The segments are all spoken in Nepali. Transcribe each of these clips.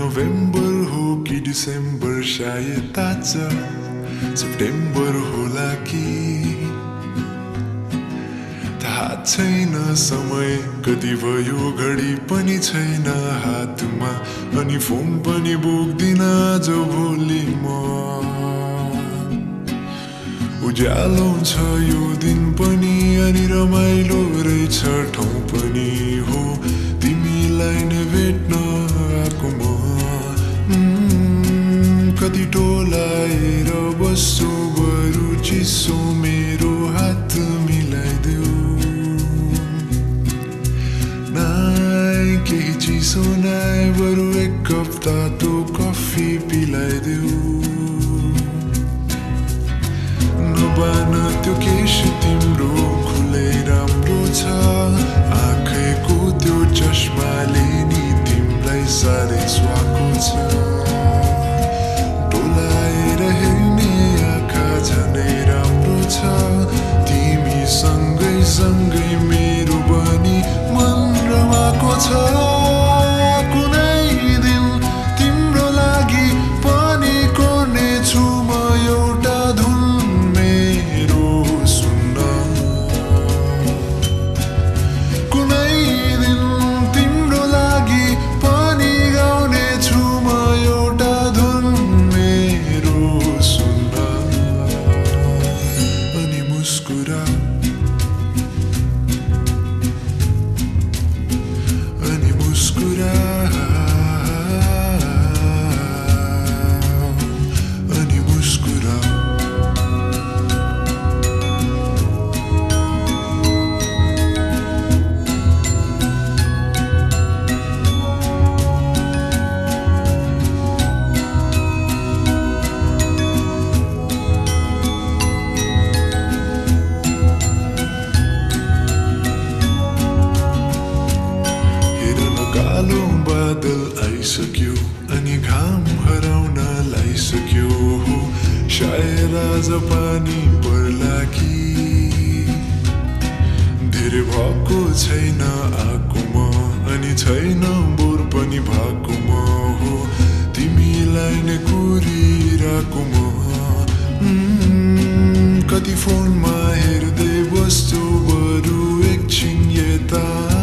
नोभेम्बर हो कि डिसेम्बर सायद ताजा सेप्टेम्बर होला कि थाहा छैन समय कति भयो घडी पनि छैन हातमा अनि फोन पनि बोक्दिन आज भोलि म उज्यालो छ यो दिन पनि अनि रमाइलो रहेछ ठाउँ पनि हो तिमीलाई नै भेट्न आएको म। उम्, कति टोलाएर बस्छु बरु चिसो मेरो हात मिलाइदेऊ। नाइ केही चिसो नाइ बरु एक कप तातो कफी पिलाइदेऊ। नबान त्यो केस सुहाएको छ डोलाएर हेर्ने आँखा झनै राम्रो छ तिमी सँगै सँगै मेरो पनि मन छ आइसक्यो अनि घाम हराउन लाइसक्यो हो। सायद आज पानी पर्ला कि। धेरै भएको छैन आएको म अनि छैन बोर पनि भएको म हो। तिमीलाई नै कुरिरहेको म कति फोनमा हेर्दै बस्छु बरु एकछिन यता।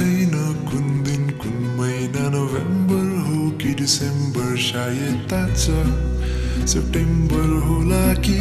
छैन कुन दिन कुन महिना नोभेम्बर हो कि डिसेम्बर सायद ताजा सेप्टेम्बर होला कि